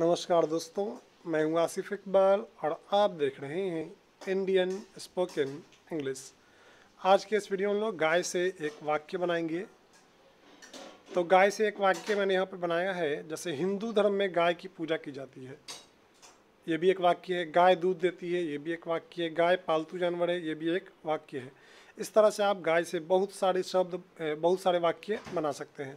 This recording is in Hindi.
नमस्कार दोस्तों, मैं हूँ आसिफ इकबाल और आप देख रहे हैं इंडियन स्पोकन इंग्लिश आज के इस वीडियो में लोग गाय से एक वाक्य बनाएँगे। तो गाय से एक वाक्य मैंने यहाँ पर बनाया है, जैसे हिंदू धर्म में गाय की पूजा की जाती है। ये भी एक वाक्य है, गाय दूध देती है, ये भी एक वाक्य है, गाय पालतू जानवर है, ये भी एक वाक्य है। इस तरह से आप गाय से बहुत सारे शब्द बहुत सारे वाक्य बना सकते हैं।